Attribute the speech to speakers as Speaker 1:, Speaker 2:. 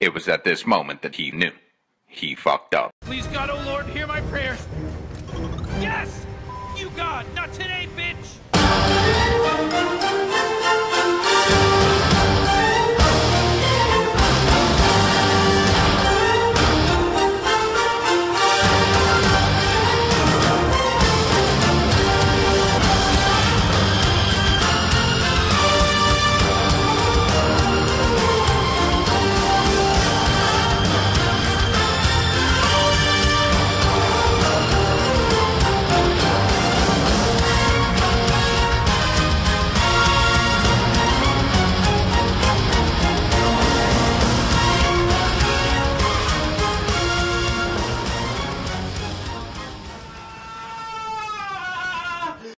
Speaker 1: It was at this moment that he knew. He fucked up.
Speaker 2: Please, God, oh Lord, hear my prayers. Yes! You, God, not today, bitch!